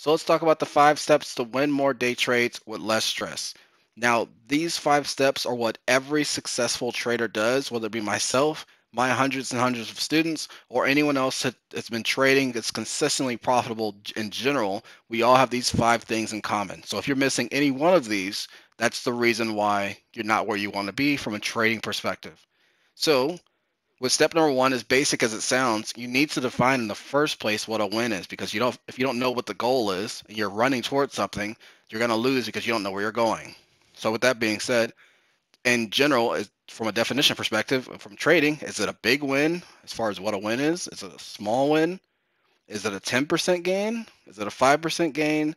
So let's talk about the five steps to win more day trades with less stress. Now, these five steps are what every successful trader does, whether it be myself, my hundreds and hundreds of students, or anyone else that's been trading that's consistently profitable in general. We all have these five things in common. So if you're missing any one of these, that's the reason why you're not where you want to be from a trading perspective. So with step number one, as basic as it sounds, you need to define in the first place what a win is because you don't if you don't know what the goal is and you're running towards something, you're going to lose because you don't know where you're going. So with that being said, in general, from a definition perspective, uh, from trading, is it a big win as far as what a win is? Is it a small win? Is it a 10% gain? Is it a 5% gain?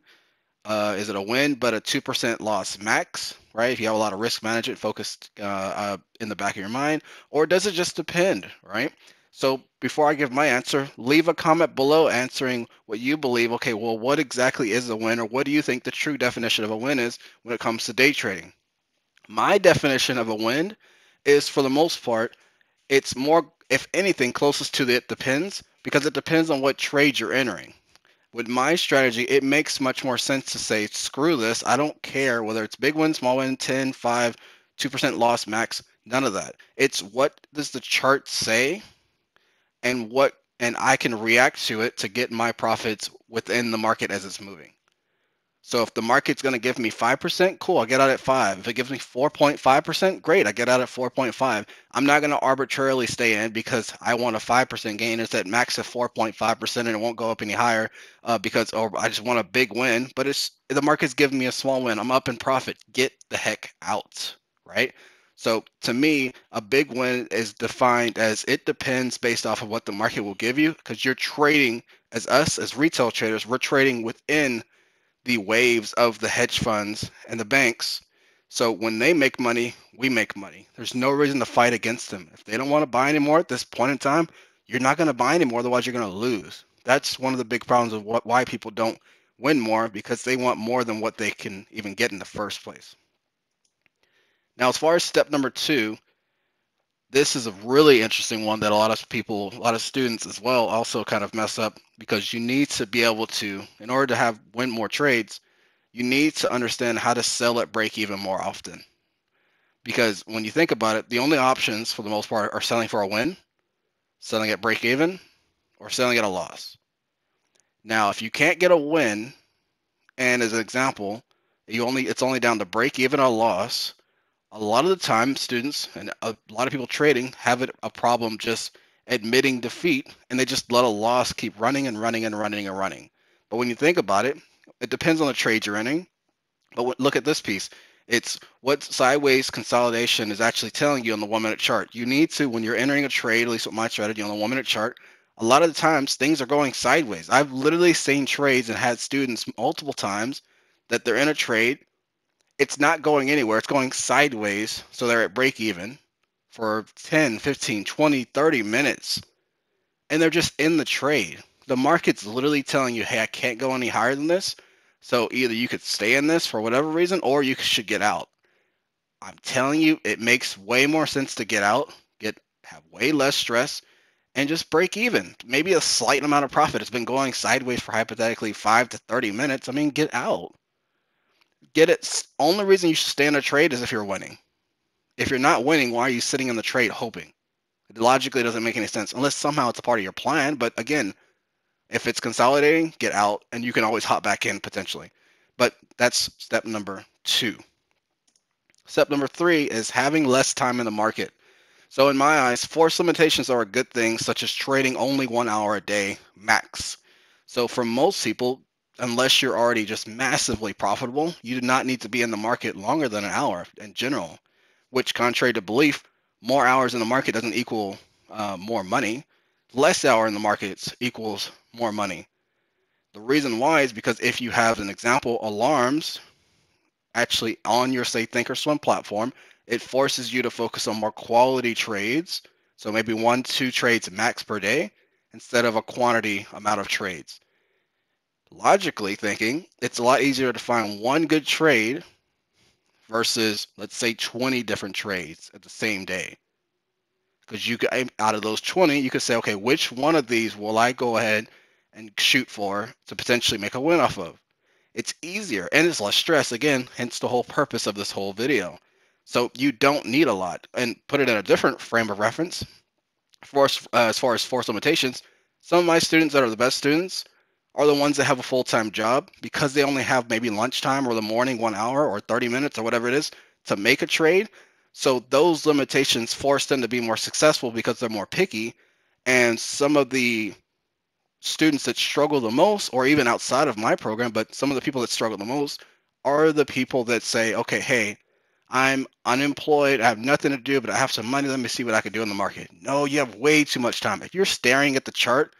Uh, is it a win but a 2% loss max, right? If you have a lot of risk management focused uh, uh, in the back of your mind, or does it just depend, right? So before I give my answer, leave a comment below answering what you believe. Okay, well, what exactly is a win, or what do you think the true definition of a win is when it comes to day trading? My definition of a win is, for the most part, it's more, if anything, closest to the it depends because it depends on what trade you're entering with my strategy, it makes much more sense to say, screw this. I don't care whether it's big win, small win, 10, 5, 2% loss max, none of that. It's what does the chart say and what and I can react to it to get my profits within the market as it's moving. So if the market's going to give me 5%, cool, I'll get out at 5. If it gives me 4.5%, great, I get out at 4.5. I'm not going to arbitrarily stay in because I want a 5% gain. It's at max of 4.5% and it won't go up any higher uh, because or I just want a big win, but it's the market's giving me a small win. I'm up in profit. Get the heck out, right? So to me, a big win is defined as it depends based off of what the market will give you because you're trading as us as retail traders, we're trading within the waves of the hedge funds and the banks. So when they make money, we make money. There's no reason to fight against them. If they don't want to buy anymore at this point in time, you're not going to buy anymore. Otherwise, you're going to lose. That's one of the big problems of what, why people don't win more because they want more than what they can even get in the first place. Now, as far as step number two, this is a really interesting one that a lot of people, a lot of students as well, also kind of mess up because you need to be able to, in order to have win more trades, you need to understand how to sell at break even more often. Because when you think about it, the only options for the most part are selling for a win, selling at break even, or selling at a loss. Now, if you can't get a win, and as an example, you only it's only down to break even or loss, a lot of the time students and a lot of people trading have it, a problem just admitting defeat and they just let a loss keep running and running and running and running. But when you think about it it depends on the trade you're entering but look at this piece. It's what sideways consolidation is actually telling you on the one minute chart. You need to when you're entering a trade at least with my strategy on the one minute chart a lot of the times things are going sideways. I've literally seen trades and had students multiple times that they're in a trade it's not going anywhere. It's going sideways. So they're at break even for 10, 15, 20, 30 minutes. And they're just in the trade. The market's literally telling you, hey, I can't go any higher than this. So either you could stay in this for whatever reason or you should get out. I'm telling you, it makes way more sense to get out, get have way less stress, and just break even. Maybe a slight amount of profit. It's been going sideways for hypothetically five to 30 minutes. I mean, get out get it. Only reason you should stay in a trade is if you're winning. If you're not winning, why are you sitting in the trade hoping? It logically doesn't make any sense unless somehow it's a part of your plan. But again, if it's consolidating, get out and you can always hop back in potentially. But that's step number two. Step number three is having less time in the market. So in my eyes, force limitations are a good thing, such as trading only one hour a day max. So for most people, unless you're already just massively profitable, you do not need to be in the market longer than an hour in general, which, contrary to belief, more hours in the market doesn't equal uh, more money. Less hour in the markets equals more money. The reason why is because if you have an example, alarms actually on your say thinkorswim platform it forces you to focus on more quality trades so maybe one two trades max per day instead of a quantity amount of trades logically thinking, it's a lot easier to find one good trade versus, let's say, 20 different trades at the same day. Because you could, out of those 20, you could say, okay, which one of these will I go ahead and shoot for to potentially make a win off of. It's easier and it's less stress. Again, hence the whole purpose of this whole video. So you don't need a lot. And put it in a different frame of reference. For, uh, as far as force limitations, some of my students that are the best students are the ones that have a full-time job because they only have maybe lunchtime or the morning one hour or 30 minutes or whatever it is to make a trade. So those limitations force them to be more successful because they're more picky. And some of the students that struggle the most or even outside of my program but some of the people that struggle the most are the people that say okay hey i'm unemployed. I have nothing to do but i have some money. Let me see what i can do in the market. No you have way too much time. If you're staring at the chart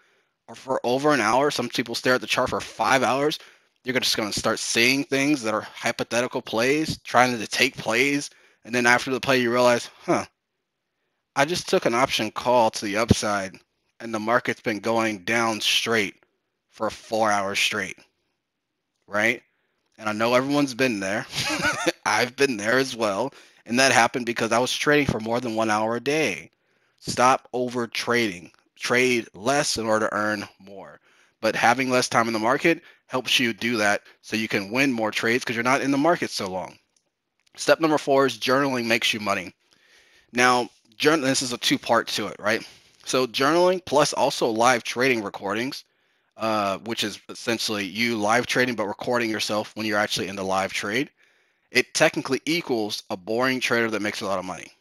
or for over an hour. Some people stare at the chart for five hours. You're just going to start seeing things that are hypothetical plays, trying to take plays. And then after the play, you realize, huh, I just took an option call to the upside and the market's been going down straight for four hours straight. Right? And I know everyone's been there. I've been there as well. And that happened because I was trading for more than one hour a day. Stop over trading trade less in order to earn more. But having less time in the market helps you do that so you can win more trades because you're not in the market so long. Step number four is journaling makes you money. Now, journal, this is a two part to it, right? So, journaling plus also live trading recordings, uh, which is essentially you live trading but recording yourself when you're actually in the live trade, it technically equals a boring trader that makes a lot of money.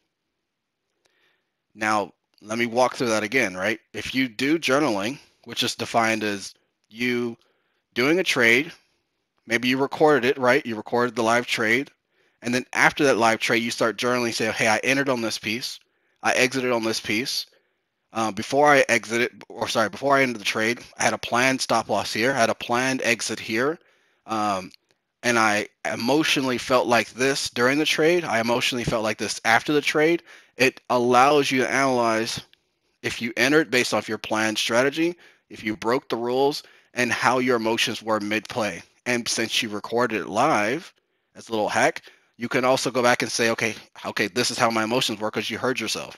Now, let me walk through that again, right? If you do journaling, which is defined as you doing a trade, maybe you recorded it, right? You recorded the live trade. And then after that live trade, you start journaling, say, hey, I entered on this piece. I exited on this piece. Uh, before I exited, or sorry, before I ended the trade, I had a planned stop loss here. I had a planned exit here. Um, and I emotionally felt like this during the trade. I emotionally felt like this after the trade it allows you to analyze if you entered based off your planned strategy, if you broke the rules, and how your emotions were mid play. And since you recorded it live as a little hack, you can also go back and say, okay, okay, this is how my emotions work because you heard yourself.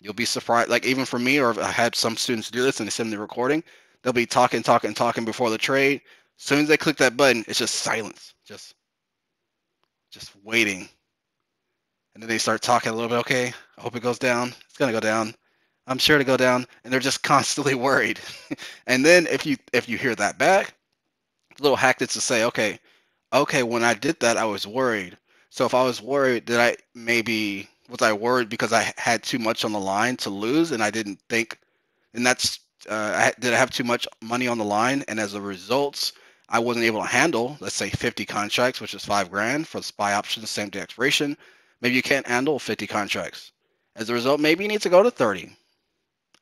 You'll be surprised. Like even for me, or I had some students do this and they send me the recording, they'll be talking, talking, talking before the trade. As soon as they click that button, it's just silence, just, just waiting and then they start talking a little bit. Okay, I hope it goes down. It's gonna go down. I'm sure to go down, and they're just constantly worried. and then if you if you hear that back, little hack is to say, okay, okay, when I did that, I was worried. So if I was worried, did I maybe was I worried because I had too much on the line to lose, and I didn't think, and that's uh, I, did I have too much money on the line, and as a result, I wasn't able to handle, let's say, 50 contracts, which is five grand for the SPY option, same day expiration. Maybe you can't handle 50 contracts. As a result, maybe you need to go to 30.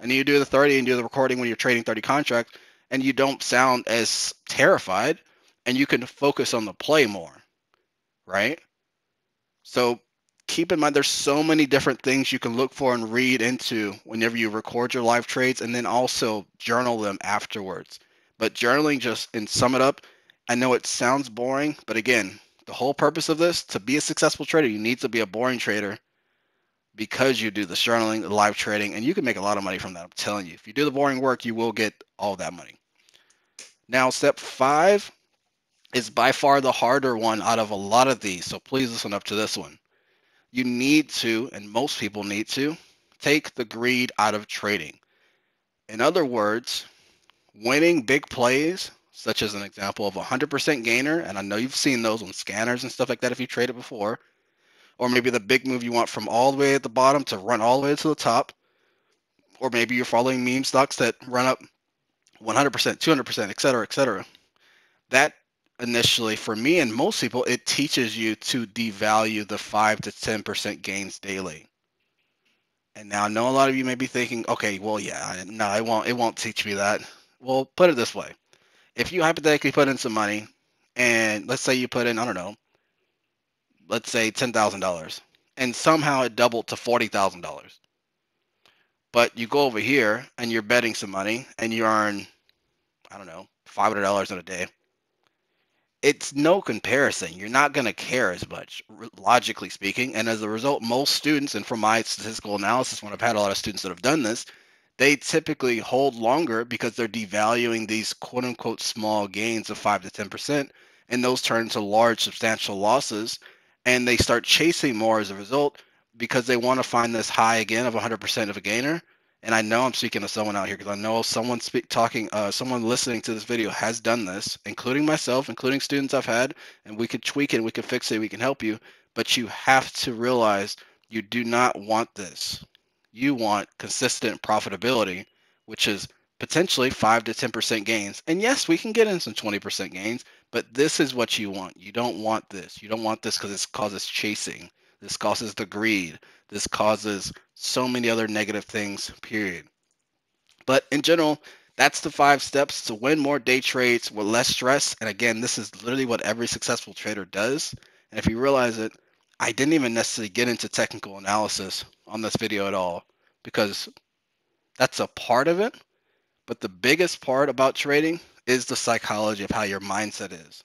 And you do the 30 and do the recording when you're trading 30 contracts, and you don't sound as terrified, and you can focus on the play more, right? So keep in mind there's so many different things you can look for and read into whenever you record your live trades and then also journal them afterwards. But journaling just and sum it up, I know it sounds boring, but again, the whole purpose of this to be a successful trader, you need to be a boring trader because you do the journaling, the live trading, and you can make a lot of money from that. I'm telling you, if you do the boring work, you will get all that money. Now, step five is by far the harder one out of a lot of these. So please listen up to this one. You need to, and most people need to, take the greed out of trading. In other words, winning big plays such as an example of a 100% gainer, and I know you've seen those on scanners and stuff like that if you traded before, or maybe the big move you want from all the way at the bottom to run all the way to the top, or maybe you're following meme stocks that run up 100%, 200%, et cetera, et cetera. That initially, for me and most people, it teaches you to devalue the 5 to 10% gains daily. And now I know a lot of you may be thinking, okay, well, yeah, no, it won't, it won't teach me that. Well, put it this way if you hypothetically put in some money and let's say you put in, I don't know, let's say $10,000 and somehow it doubled to $40,000. But you go over here and you're betting some money and you earn, I don't know, $500 in a day. It's no comparison. You're not going to care as much, logically speaking. And as a result, most students, and from my statistical analysis, when I've had a lot of students that have done this, they typically hold longer because they're devaluing these quote unquote small gains of 5 to 10%, and those turn into large, substantial losses. And they start chasing more as a result because they want to find this high again of 100% of a gainer. And I know I'm speaking to someone out here because I know someone speak, talking, uh, someone listening to this video has done this, including myself, including students I've had, and we could tweak it, we can fix it, we can help you. But you have to realize you do not want this you want consistent profitability, which is potentially 5 to 10% gains. And yes, we can get in some 20% gains, but this is what you want. You don't want this. You don't want this because it causes chasing. This causes the greed. This causes so many other negative things, period. But in general, that's the five steps to win more day trades with less stress. And again, this is literally what every successful trader does. And if you realize it, I didn't even necessarily get into technical analysis on this video at all because that's a part of it. But the biggest part about trading is the psychology of how your mindset is.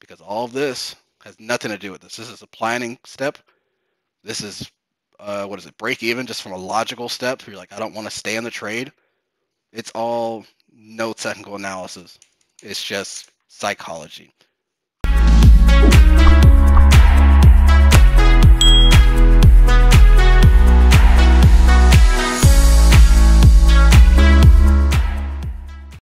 Because all of this has nothing to do with this. This is a planning step. This is, uh, what is it, break even just from a logical step. You're like, I don't want to stay in the trade. It's all no technical analysis. It's just psychology.